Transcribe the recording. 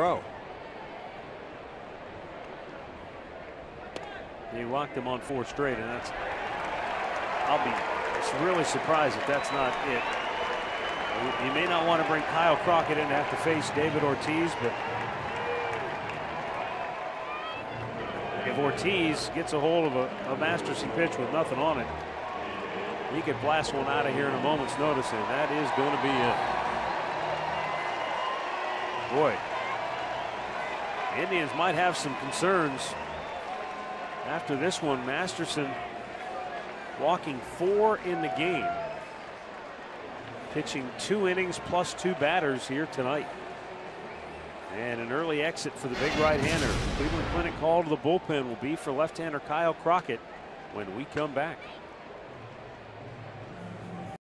Throw. He walked him on four straight, and that's. I'll be really surprised if that's not it. You may not want to bring Kyle Crockett in to have to face David Ortiz, but if Ortiz gets a hold of a, a Masterson pitch with nothing on it, he could blast one out of here in a moment's notice, and that is going to be it. Boy, Indians might have some concerns after this one. Masterson walking four in the game. Pitching two innings plus two batters here tonight. And an early exit for the big right-hander. Cleveland Clinic call to the bullpen will be for left-hander Kyle Crockett when we come back.